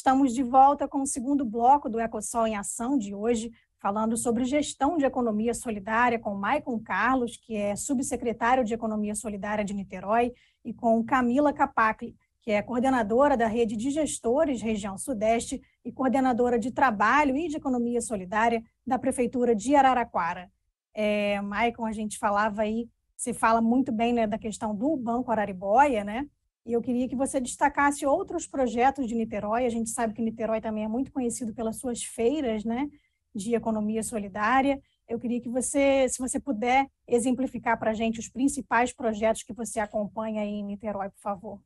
Estamos de volta com o segundo bloco do Ecosol em Ação de hoje, falando sobre gestão de economia solidária com Maicon Carlos, que é subsecretário de Economia Solidária de Niterói, e com Camila Capacli, que é coordenadora da rede de gestores região Sudeste e coordenadora de trabalho e de economia solidária da Prefeitura de Araraquara. É, Maicon, a gente falava aí, se fala muito bem né, da questão do Banco Araribóia, né? E eu queria que você destacasse outros projetos de Niterói. A gente sabe que Niterói também é muito conhecido pelas suas feiras, né? de economia solidária. Eu queria que você, se você puder, exemplificar para a gente os principais projetos que você acompanha aí em Niterói, por favor.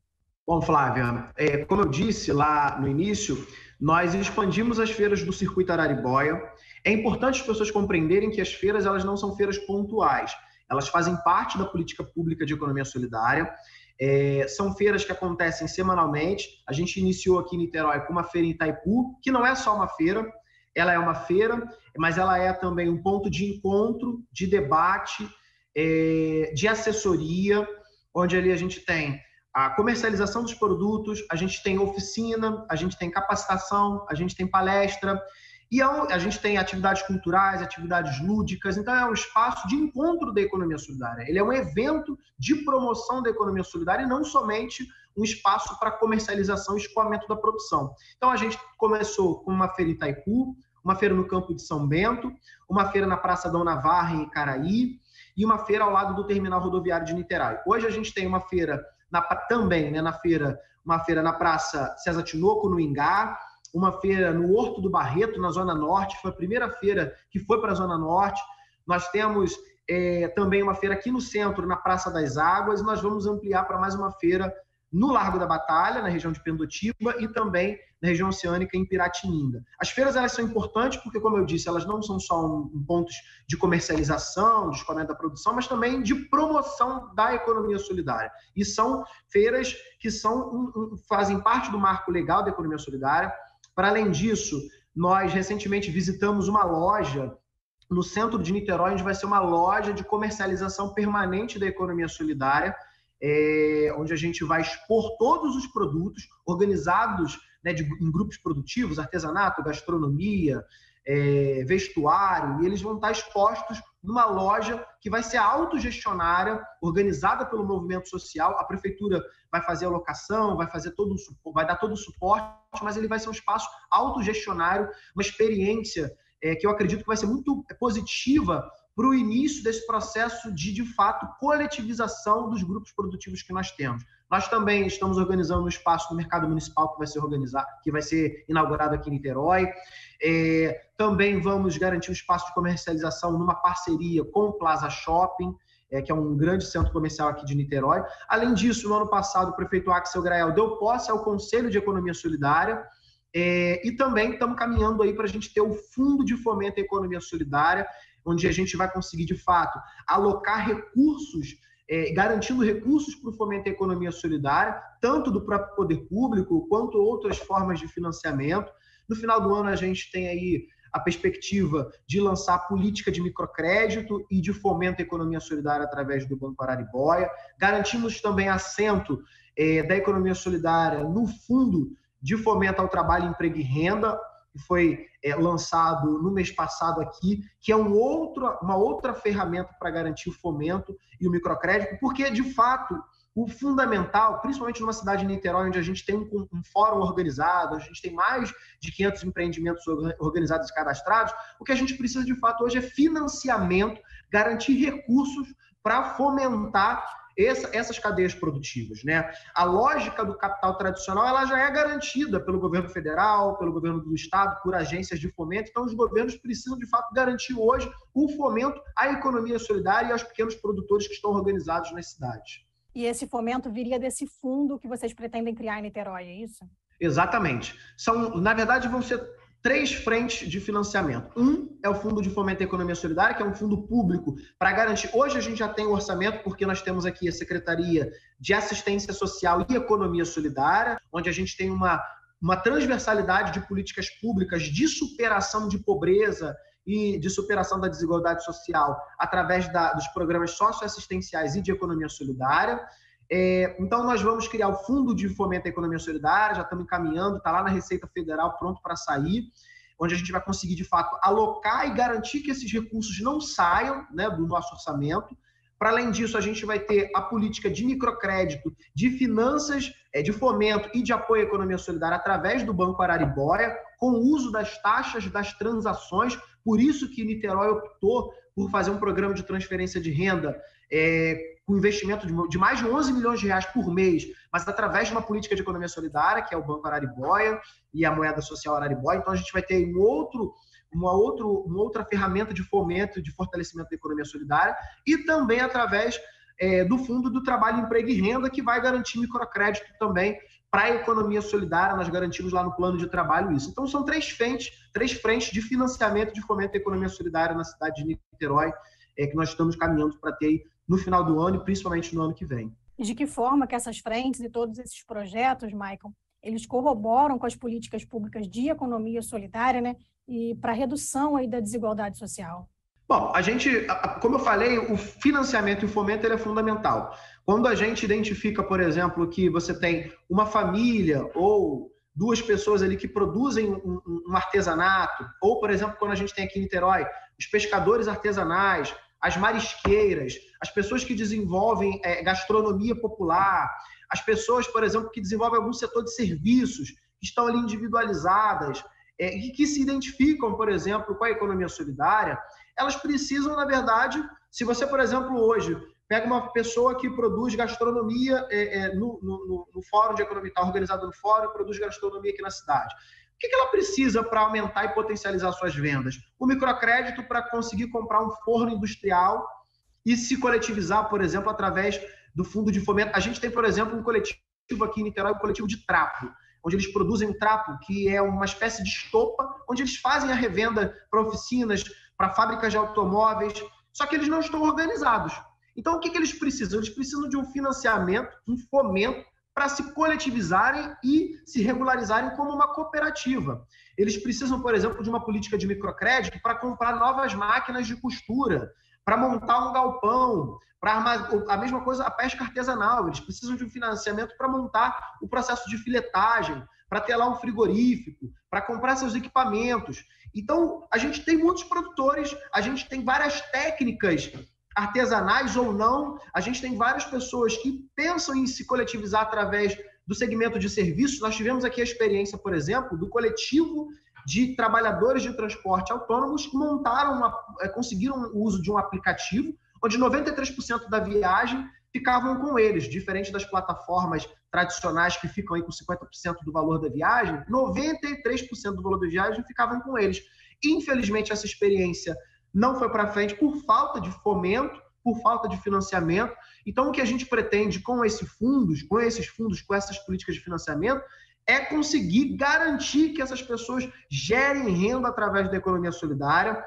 Bom, Flávia, é, como eu disse lá no início, nós expandimos as feiras do Circuito Araribóia. É importante as pessoas compreenderem que as feiras elas não são feiras pontuais, elas fazem parte da política pública de economia solidária. É, são feiras que acontecem semanalmente. A gente iniciou aqui em Niterói com uma feira em Itaipu, que não é só uma feira, ela é uma feira, mas ela é também um ponto de encontro, de debate, é, de assessoria, onde ali a gente tem a comercialização dos produtos, a gente tem oficina, a gente tem capacitação, a gente tem palestra, e é a gente tem atividades culturais, atividades lúdicas, então é um espaço de encontro da economia solidária. Ele é um evento de promoção da economia solidária e não somente um espaço para comercialização e escoamento da produção. Então a gente começou com uma feira em Itaipu, uma feira no campo de São Bento, uma feira na Praça Dom Navarra, em Icaraí, e uma feira ao lado do terminal rodoviário de Niterói. Hoje a gente tem uma feira na, também, né, na feira, uma feira na Praça César Tinoco, no Ingá, uma feira no Horto do Barreto, na Zona Norte, foi a primeira feira que foi para a Zona Norte. Nós temos é, também uma feira aqui no centro, na Praça das Águas, e nós vamos ampliar para mais uma feira no Largo da Batalha, na região de Pendotiba, e também na região oceânica em Piratininga. As feiras elas são importantes porque, como eu disse, elas não são só um, um pontos de comercialização, de escoamento da produção, mas também de promoção da economia solidária. E são feiras que são um, um, fazem parte do marco legal da economia solidária. Para além disso, nós recentemente visitamos uma loja no centro de Niterói, onde vai ser uma loja de comercialização permanente da economia solidária é, onde a gente vai expor todos os produtos organizados né, de, em grupos produtivos, artesanato, gastronomia, é, vestuário, e eles vão estar expostos numa loja que vai ser autogestionária, organizada pelo movimento social. A prefeitura vai fazer a locação, vai fazer todo o, vai dar todo o suporte, mas ele vai ser um espaço autogestionário, uma experiência é, que eu acredito que vai ser muito positiva para o início desse processo de, de fato, coletivização dos grupos produtivos que nós temos. Nós também estamos organizando um espaço no mercado municipal que vai ser organizado, que vai ser inaugurado aqui em Niterói. É, também vamos garantir um espaço de comercialização numa parceria com o Plaza Shopping, é, que é um grande centro comercial aqui de Niterói. Além disso, no ano passado, o prefeito Axel Grael deu posse ao Conselho de Economia Solidária, é, e também estamos caminhando aí para a gente ter o Fundo de Fomento à Economia Solidária, onde a gente vai conseguir, de fato, alocar recursos, é, garantindo recursos para o fomento da economia solidária, tanto do próprio poder público quanto outras formas de financiamento. No final do ano, a gente tem aí a perspectiva de lançar política de microcrédito e de fomento à economia solidária através do Banco Araribóia. Garantimos também assento é, da economia solidária no Fundo de Fomento ao Trabalho, Emprego e Renda, que foi é, lançado no mês passado aqui, que é um outro, uma outra ferramenta para garantir o fomento e o microcrédito, porque, de fato, o fundamental, principalmente numa cidade de Niterói, onde a gente tem um, um fórum organizado, a gente tem mais de 500 empreendimentos organizados e cadastrados, o que a gente precisa, de fato, hoje é financiamento, garantir recursos para fomentar essa, essas cadeias produtivas. Né? A lógica do capital tradicional ela já é garantida pelo governo federal, pelo governo do estado, por agências de fomento. Então, os governos precisam, de fato, garantir hoje o fomento à economia solidária e aos pequenos produtores que estão organizados nas cidades. E esse fomento viria desse fundo que vocês pretendem criar em Niterói, é isso? Exatamente. São, na verdade, vão ser três frentes de financiamento. Um é o Fundo de Fomento à Economia Solidária, que é um fundo público para garantir. Hoje a gente já tem o orçamento, porque nós temos aqui a Secretaria de Assistência Social e Economia Solidária, onde a gente tem uma, uma transversalidade de políticas públicas de superação de pobreza e de superação da desigualdade social através da, dos programas socioassistenciais e de economia solidária. É, então, nós vamos criar o Fundo de Fomento à Economia Solidária, já estamos encaminhando, está lá na Receita Federal, pronto para sair, onde a gente vai conseguir, de fato, alocar e garantir que esses recursos não saiam né, do nosso orçamento. Para além disso, a gente vai ter a política de microcrédito, de finanças, é, de fomento e de apoio à economia solidária através do Banco Araribóia, com o uso das taxas das transações. Por isso que Niterói optou por fazer um programa de transferência de renda é, com investimento de, mais de 11 milhões de reais por mês, mas através de uma política de economia solidária, que é o Banco Araribóia e a moeda social Araribóia. Então, a gente vai ter um outro, uma, outro, uma outra ferramenta de fomento, de fortalecimento da economia solidária, e também através é, do Fundo do Trabalho, Emprego e Renda, que vai garantir microcrédito também para a economia solidária. Nós garantimos lá no plano de trabalho isso. Então, são três frentes, três frentes de financiamento de fomento da economia solidária na cidade de Niterói, é, que nós estamos caminhando para ter no final do ano e principalmente no ano que vem. E de que forma que essas frentes e todos esses projetos, Michael, eles corroboram com as políticas públicas de economia solidária, né, e para redução aí da desigualdade social? Bom, a gente, como eu falei, o financiamento e o fomento é fundamental. Quando a gente identifica, por exemplo, que você tem uma família ou duas pessoas ali que produzem um, um artesanato, ou, por exemplo, quando a gente tem aqui em Niterói, os pescadores artesanais, as marisqueiras, as pessoas que desenvolvem é, gastronomia popular, as pessoas, por exemplo, que desenvolvem algum setor de serviços, que estão ali individualizadas, é, e que se identificam, por exemplo, com a economia solidária, elas precisam, na verdade, se você, por exemplo, hoje pega uma pessoa que produz gastronomia é, é, no, no, no, Fórum de Economia, está organizado no Fórum, produz gastronomia aqui na cidade. O que ela precisa para aumentar e potencializar suas vendas? O microcrédito para conseguir comprar um forno industrial e se coletivizar, por exemplo, através do fundo de fomento. A gente tem, por exemplo, um coletivo aqui em Niterói, um coletivo de trapo, onde eles produzem um trapo que é uma espécie de estopa, onde eles fazem a revenda para oficinas, para fábricas de automóveis, só que eles não estão organizados. Então, o que, que eles precisam? Eles precisam de um financiamento, um fomento para se coletivizarem e se regularizarem como uma cooperativa. Eles precisam, por exemplo, de uma política de microcrédito para comprar novas máquinas de costura, para montar um galpão, para a mesma coisa a pesca artesanal. Eles precisam de um financiamento para montar o processo de filetagem, para ter lá um frigorífico, para comprar seus equipamentos. Então, a gente tem muitos produtores, a gente tem várias técnicas artesanais ou não, a gente tem várias pessoas que pensam em se coletivizar através do segmento de serviços. Nós tivemos aqui a experiência, por exemplo, do coletivo de trabalhadores de transporte autônomos que montaram, uma, é, conseguiram o uso de um aplicativo, onde 93% da viagem ficavam com eles, diferente das plataformas tradicionais que ficam aí com 50% do valor da viagem, 93% do valor da viagem ficavam com eles. Infelizmente, essa experiência não foi para frente por falta de fomento, por falta de financiamento. Então, o que a gente pretende com esses fundos, com esses fundos, com essas políticas de financiamento, é conseguir garantir que essas pessoas gerem renda através da economia solidária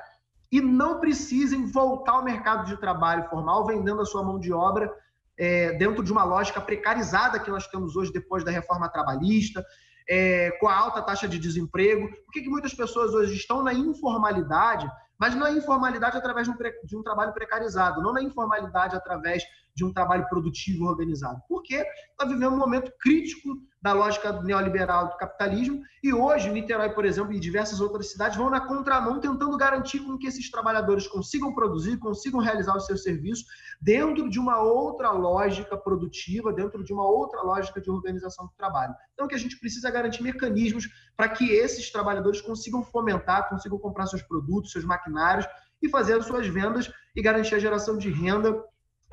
e não precisem voltar ao mercado de trabalho formal vendendo a sua mão de obra é, dentro de uma lógica precarizada que nós temos hoje depois da reforma trabalhista, é, com a alta taxa de desemprego. Por que, que muitas pessoas hoje estão na informalidade mas não é informalidade através de um, de um trabalho precarizado, não é informalidade através de um trabalho produtivo organizado. Porque está vivendo um momento crítico da lógica neoliberal do capitalismo e hoje Niterói, por exemplo, e diversas outras cidades vão na contramão tentando garantir com que esses trabalhadores consigam produzir, consigam realizar os seus serviços dentro de uma outra lógica produtiva, dentro de uma outra lógica de organização do trabalho. Então, que a gente precisa é garantir mecanismos para que esses trabalhadores consigam fomentar, consigam comprar seus produtos, seus maquinários e fazer as suas vendas e garantir a geração de renda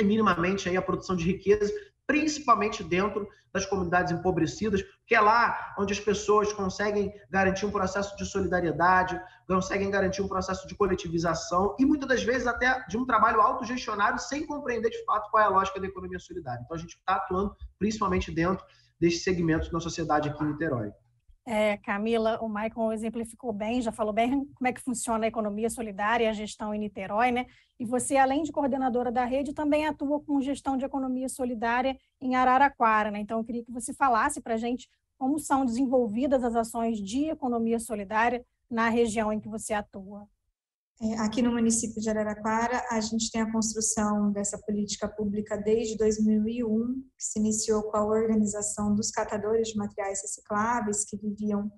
minimamente aí a produção de riqueza, principalmente dentro das comunidades empobrecidas, que é lá onde as pessoas conseguem garantir um processo de solidariedade, conseguem garantir um processo de coletivização e muitas das vezes até de um trabalho autogestionário sem compreender de fato qual é a lógica da economia solidária. Então a gente está atuando principalmente dentro desse segmento na sociedade aqui em Niterói. É, Camila, o Maicon exemplificou bem, já falou bem como é que funciona a economia solidária e a gestão em Niterói, né? E você, além de coordenadora da rede, também atua com gestão de economia solidária em Araraquara, né? Então, eu queria que você falasse para a gente como são desenvolvidas as ações de economia solidária na região em que você atua. É, aqui no município de Araraquara, a gente tem a construção dessa política pública desde 2001, que se iniciou com a organização dos catadores de materiais recicláveis que viviam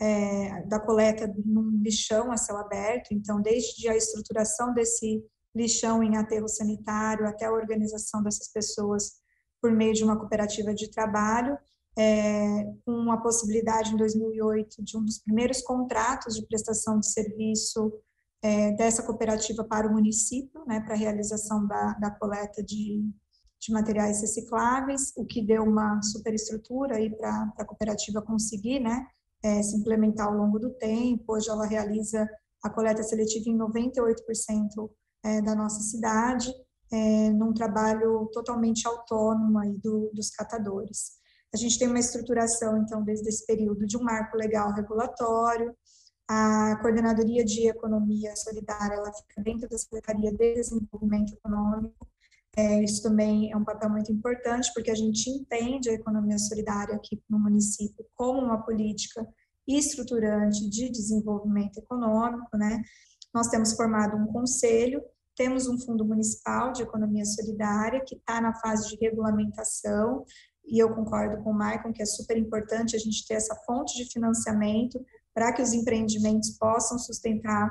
é, da coleta num lixão a céu aberto. Então, desde a estruturação desse lixão em aterro sanitário até a organização dessas pessoas por meio de uma cooperativa de trabalho, é, com a possibilidade em 2008 de um dos primeiros contratos de prestação de serviço é, dessa cooperativa para o município, né, para a realização da, da coleta de, de materiais recicláveis, o que deu uma superestrutura aí para a cooperativa conseguir, né, é, se implementar ao longo do tempo. Hoje ela realiza a coleta seletiva em 98% é, da nossa cidade, é, num trabalho totalmente autônomo aí do, dos catadores. A gente tem uma estruturação, então, desde esse período, de um marco legal regulatório, a Coordenadoria de Economia Solidária ela fica dentro da Secretaria de Desenvolvimento Econômico. É, isso também é um papel muito importante, porque a gente entende a economia solidária aqui no município como uma política estruturante de desenvolvimento econômico. Né? Nós temos formado um conselho, temos um fundo municipal de economia solidária que está na fase de regulamentação, e eu concordo com o Maicon que é super importante a gente ter essa fonte de financiamento para que os empreendimentos possam sustentar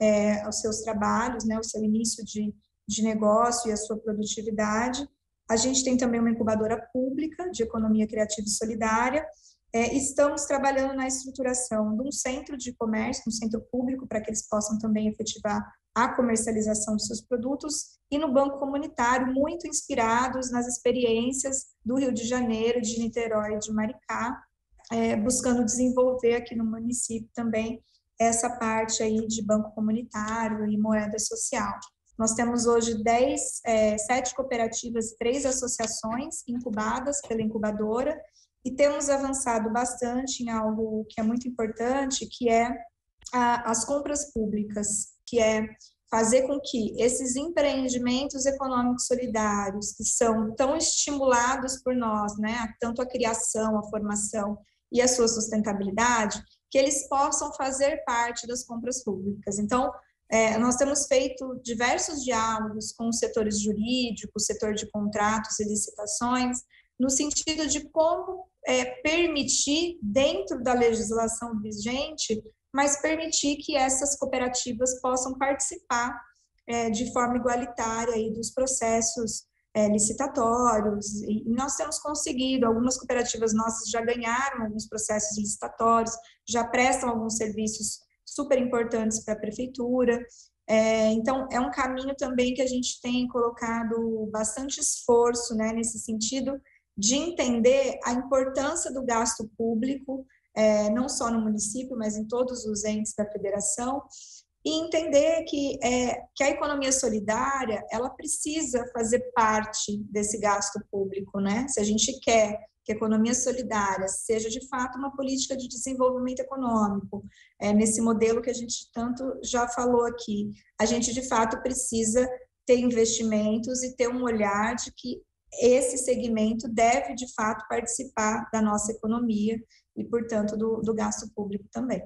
é, os seus trabalhos, né, o seu início de, de negócio e a sua produtividade. A gente tem também uma incubadora pública de economia criativa e solidária. É, estamos trabalhando na estruturação de um centro de comércio, um centro público, para que eles possam também efetivar a comercialização de seus produtos, e no Banco Comunitário, muito inspirados nas experiências do Rio de Janeiro, de Niterói e de Maricá, é, buscando desenvolver aqui no município também essa parte aí de banco comunitário e moeda social. Nós temos hoje 10, é, cooperativas e três associações incubadas pela incubadora e temos avançado bastante em algo que é muito importante, que é a, as compras públicas, que é fazer com que esses empreendimentos econômicos solidários, que são tão estimulados por nós, né, tanto a criação, a formação e a sua sustentabilidade, que eles possam fazer parte das compras públicas. Então, é, nós temos feito diversos diálogos com os setores jurídicos, setor de contratos e licitações, no sentido de como é, permitir, dentro da legislação vigente, mas permitir que essas cooperativas possam participar é, de forma igualitária aí dos processos é, licitatórios, e nós temos conseguido, algumas cooperativas nossas já ganharam alguns processos licitatórios, já prestam alguns serviços super importantes para a prefeitura, é, então é um caminho também que a gente tem colocado bastante esforço, né, nesse sentido de entender a importância do gasto público, é, não só no município, mas em todos os entes da federação, e entender que, é, que a economia solidária ela precisa fazer parte desse gasto público, né? Se a gente quer que a economia solidária seja de fato uma política de desenvolvimento econômico, é, nesse modelo que a gente tanto já falou aqui, a gente de fato precisa ter investimentos e ter um olhar de que esse segmento deve de fato participar da nossa economia e, portanto, do, do gasto público também.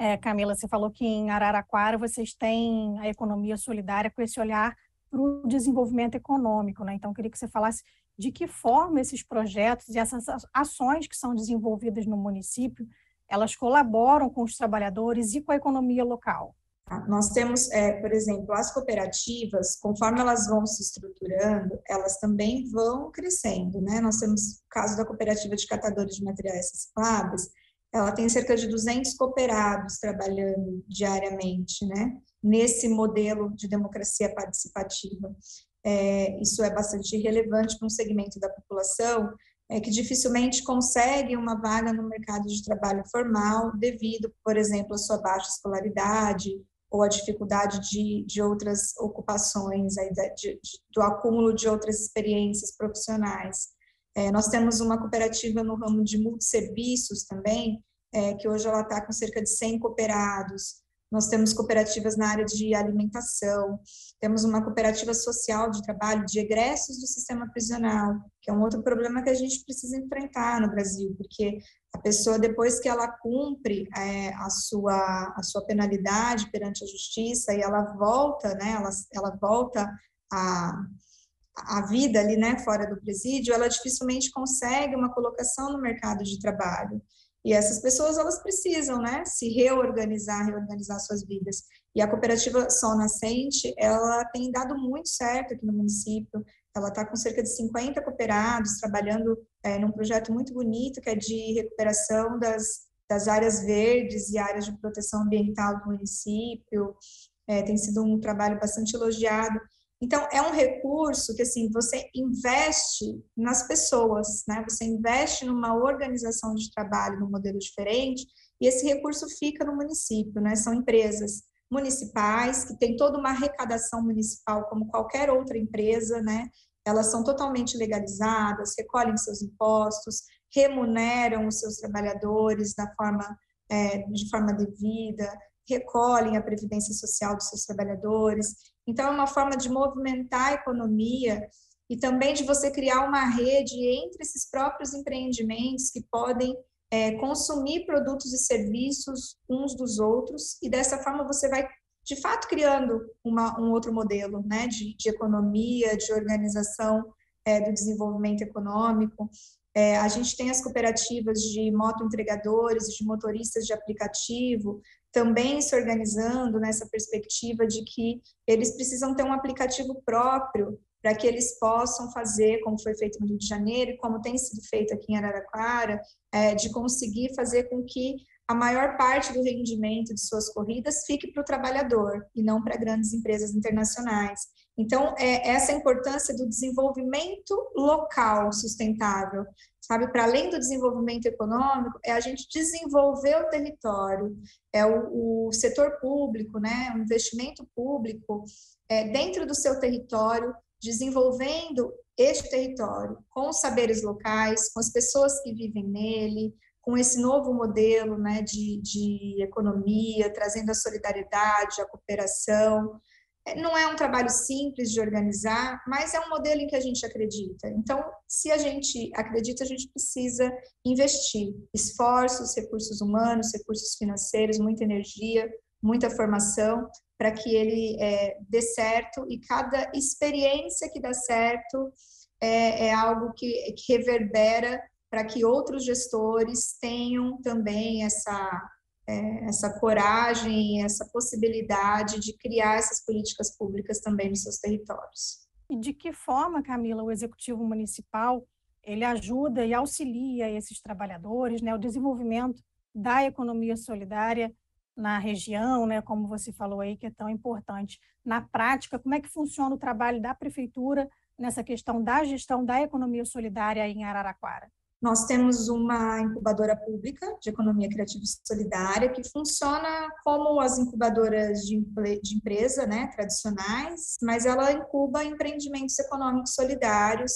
É, Camila, você falou que em Araraquara vocês têm a economia solidária com esse olhar para o desenvolvimento econômico, né? Então, queria que você falasse de que forma esses projetos e essas ações que são desenvolvidas no município, elas colaboram com os trabalhadores e com a economia local. Tá? Nós temos, é, por exemplo, as cooperativas, conforme elas vão se estruturando, elas também vão crescendo, né? Nós temos o caso da cooperativa de catadores de materiais recicláveis, ela tem cerca de 200 cooperados trabalhando diariamente, né? Nesse modelo de democracia participativa. É, isso é bastante relevante para um segmento da população é, que dificilmente consegue uma vaga no mercado de trabalho formal devido, por exemplo, à sua baixa escolaridade ou à dificuldade de, de outras ocupações, aí, de, de, do acúmulo de outras experiências profissionais. É, nós temos uma cooperativa no ramo de multisserviços também, é, que hoje ela está com cerca de 100 cooperados. Nós temos cooperativas na área de alimentação, temos uma cooperativa social de trabalho de egressos do sistema prisional, que é um outro problema que a gente precisa enfrentar no Brasil, porque A pessoa, depois que ela cumpre é, a, sua, a sua penalidade perante a justiça e ela volta, né, ela, ela volta a, a vida ali, né, fora do presídio, ela dificilmente consegue uma colocação no mercado de trabalho. E essas pessoas, elas precisam, né, se reorganizar, reorganizar suas vidas. E a cooperativa Sol Nascente, ela tem dado muito certo aqui no município. Ela está com cerca de 50 cooperados, trabalhando é, num projeto muito bonito, que é de recuperação das, das áreas verdes e áreas de proteção ambiental do município. É, tem sido um trabalho bastante elogiado. Então, é um recurso que, assim, você investe nas pessoas, né? Você investe numa organização de trabalho, num modelo diferente, e esse recurso fica no município, né? São empresas municipais que têm toda uma arrecadação municipal, como qualquer outra empresa, né? Elas são totalmente legalizadas, recolhem seus impostos, remuneram os seus trabalhadores da forma, é, de forma devida, recolhem a previdência social dos seus trabalhadores. Então, é uma forma de movimentar a economia e também de você criar uma rede entre esses próprios empreendimentos que podem é, consumir produtos e serviços uns dos outros, e dessa forma você vai, de fato, criando uma, um outro modelo né, de, de economia, de organização é, do desenvolvimento econômico. É, a gente tem as cooperativas de moto entregadores, de motoristas de aplicativo, também se organizando nessa perspectiva de que eles precisam ter um aplicativo próprio para que eles possam fazer, como foi feito no Rio de Janeiro e como tem sido feito aqui em Araraquara, é, de conseguir fazer com que a maior parte do rendimento de suas corridas fique para o trabalhador e não para grandes empresas internacionais. Então, é essa importância do desenvolvimento local sustentável, sabe? Para além do desenvolvimento econômico, é a gente desenvolver o território, é o, o setor público, né? O investimento público é, dentro do seu território, desenvolvendo este território com os saberes locais, com as pessoas que vivem nele, com esse novo modelo né, de, de economia, trazendo a solidariedade, a cooperação. É, não é um trabalho simples de organizar, mas é um modelo em que a gente acredita. Então, se a gente acredita, a gente precisa investir esforços, recursos humanos, recursos financeiros, muita energia, muita formação para que ele é, dê certo e cada experiência que dá certo é, é algo que, que reverbera para que outros gestores tenham também essa, é, essa coragem, essa possibilidade de criar essas políticas públicas também nos seus territórios. E de que forma, Camila, o Executivo Municipal ele ajuda e auxilia esses trabalhadores, né, o desenvolvimento da economia solidária na região, né, como você falou aí, que é tão importante. Na prática, como é que funciona o trabalho da prefeitura nessa questão da gestão da economia solidária em Araraquara? Nós temos uma incubadora pública de economia criativa e solidária que funciona como as incubadoras de, de empresa, né, tradicionais, mas ela incuba empreendimentos econômicos solidários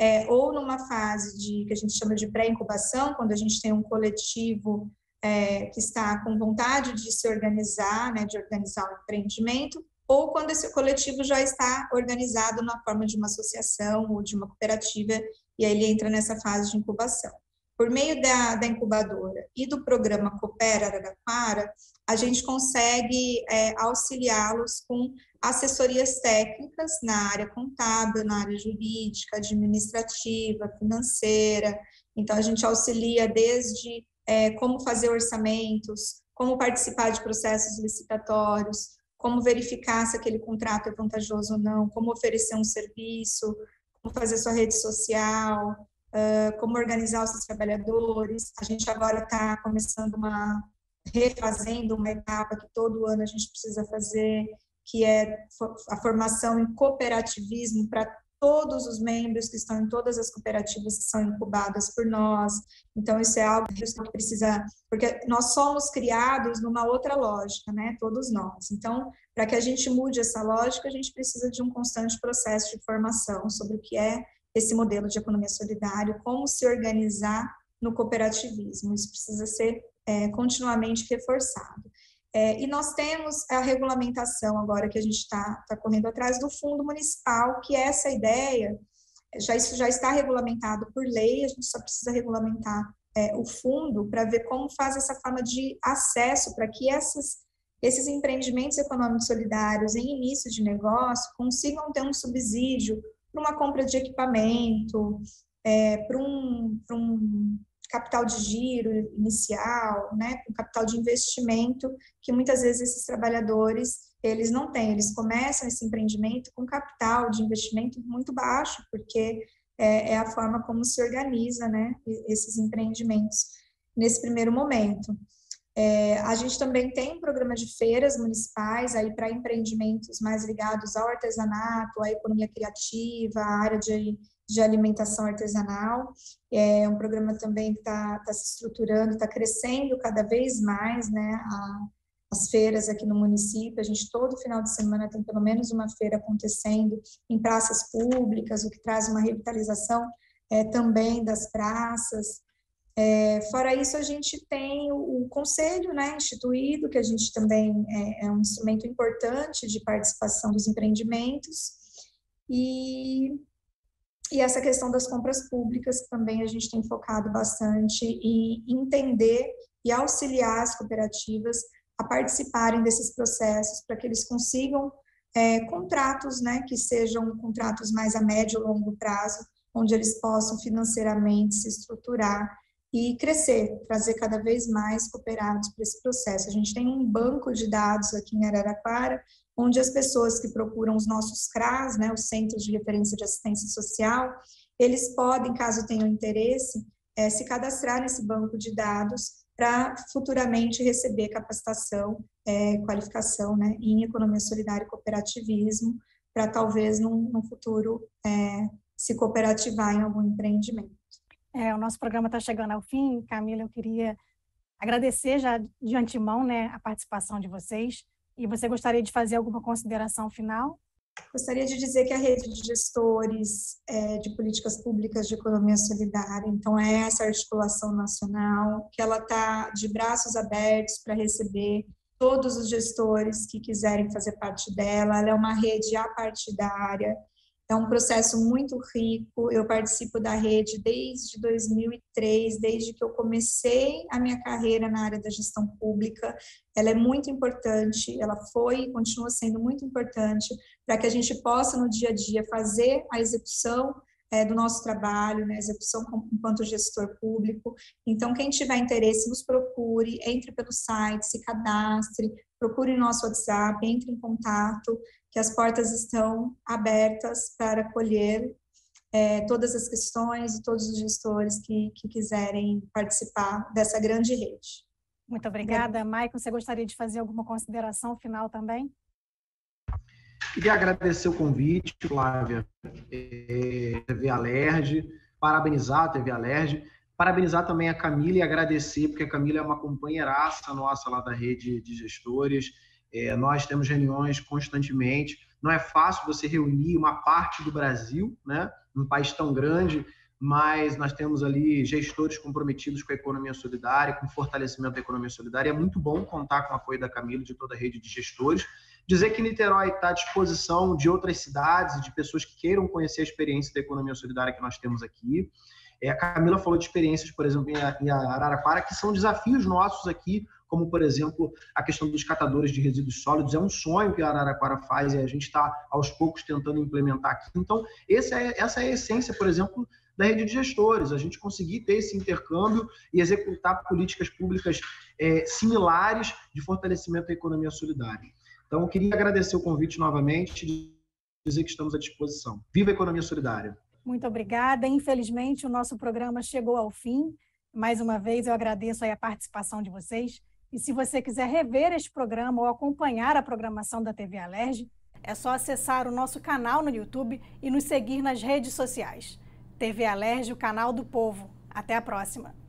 é, ou numa fase de que a gente chama de pré-incubação, quando a gente tem um coletivo é, que está com vontade de se organizar, né, de organizar um empreendimento, ou quando esse coletivo já está organizado na forma de uma associação ou de uma cooperativa, e aí ele entra nessa fase de incubação. Por meio da, da incubadora e do programa Coopera Araraquara, a gente consegue é, auxiliá-los com assessorias técnicas na área contábil, na área jurídica, administrativa, financeira. Então, a gente auxilia desde é, como fazer orçamentos, como participar de processos licitatórios, como verificar se aquele contrato é vantajoso ou não, como oferecer um serviço, como fazer sua rede social, uh, como organizar os seus trabalhadores. A gente agora está começando uma refazendo uma etapa que todo ano a gente precisa fazer, que é a formação em cooperativismo para todos os membros que estão em todas as cooperativas que são incubadas por nós. Então, isso é algo que precisa, porque nós somos criados numa outra lógica, né? Todos nós. Então, para que a gente mude essa lógica, a gente precisa de um constante processo de formação sobre o que é esse modelo de economia solidária, como se organizar no cooperativismo. Isso precisa ser é, continuamente reforçado. É, e nós temos a regulamentação agora que a gente está tá correndo atrás do fundo municipal, que é essa ideia, já, isso já está regulamentado por lei, a gente só precisa regulamentar é, o fundo para ver como faz essa forma de acesso para que essas, esses empreendimentos econômicos solidários em início de negócio consigam ter um subsídio para uma compra de equipamento, é, para um, um capital de giro inicial, né, com capital de investimento, que muitas vezes esses trabalhadores eles não têm, eles começam esse empreendimento com capital de investimento muito baixo, porque é, é a forma como se organiza, né, esses empreendimentos nesse primeiro momento. É, a gente também tem um programa de feiras municipais aí para empreendimentos mais ligados ao artesanato, à economia criativa, à área de de alimentação artesanal. É um programa também que está tá se estruturando, está crescendo cada vez mais, né? A, as feiras aqui no município, a gente todo final de semana tem pelo menos uma feira acontecendo em praças públicas, o que traz uma revitalização é, também das praças. É, fora isso, a gente tem o, o, conselho né, instituído, que a gente também é, é um instrumento importante de participação dos empreendimentos, e e essa questão das compras públicas também a gente tem focado bastante em entender e auxiliar as cooperativas a participarem desses processos para que eles consigam é, contratos, né, que sejam contratos mais a médio e longo prazo, onde eles possam financeiramente se estruturar e crescer, trazer cada vez mais cooperados para esse processo. A gente tem um banco de dados aqui em Araraquara, onde as pessoas que procuram os nossos CRAS, né, os Centros de Referência de Assistência Social, eles podem, caso tenham interesse, é, se cadastrar nesse banco de dados para futuramente receber capacitação, é, qualificação né, em economia solidária e cooperativismo, para talvez num, num futuro é, se cooperativar em algum empreendimento. É, o nosso programa está chegando ao fim. Camila, eu queria agradecer já de antemão né, a participação de vocês. E você gostaria de fazer alguma consideração final? Gostaria de dizer que a rede de gestores é, de políticas públicas de economia solidária, então é essa articulação nacional, que ela está de braços abertos para receber todos os gestores que quiserem fazer parte dela. Ela é uma rede apartidária, é um processo muito rico. Eu participo da rede desde 2003, desde que eu comecei a minha carreira na área da gestão pública. Ela é muito importante, ela foi e continua sendo muito importante para que a gente possa, no dia a dia, fazer a execução é, do nosso trabalho, né, execução enquanto gestor público. Então, quem tiver interesse, nos procure, entre pelo site, se cadastre, procure nosso WhatsApp, entre em contato que as portas estão abertas para acolher é, todas as questões e todos os gestores que, que quiserem participar dessa grande rede. Muito obrigada. Maicon, você gostaria de fazer alguma consideração final também? Queria agradecer o convite, Flávia, é, TV Alerj, parabenizar a TV Alerj, parabenizar também a Camila e agradecer, porque a Camila é uma companheiraça nossa lá da rede de gestores, é, nós temos reuniões constantemente. Não é fácil você reunir uma parte do Brasil, né? Um país tão grande, mas nós temos ali gestores comprometidos com a economia solidária, com o fortalecimento da economia solidária. É muito bom contar com o apoio da Camila de toda a rede de gestores. Dizer que Niterói está à disposição de outras cidades e de pessoas que queiram conhecer a experiência da economia solidária que nós temos aqui. É, a Camila falou de experiências, por exemplo, em Araraquara, que são desafios nossos aqui como, por exemplo, a questão dos catadores de resíduos sólidos. É um sonho que a Araraquara faz e a gente está, aos poucos, tentando implementar aqui. Então, essa é, essa é a essência, por exemplo, da rede de gestores, a gente conseguir ter esse intercâmbio e executar políticas públicas é, similares de fortalecimento da economia solidária. Então, eu queria agradecer o convite novamente e dizer que estamos à disposição. Viva a economia solidária! Muito obrigada. Infelizmente, o nosso programa chegou ao fim. Mais uma vez, eu agradeço a participação de vocês. E se você quiser rever este programa ou acompanhar a programação da TV Alerj, é só acessar o nosso canal no YouTube e nos seguir nas redes sociais. TV Alerj, o canal do povo. Até a próxima!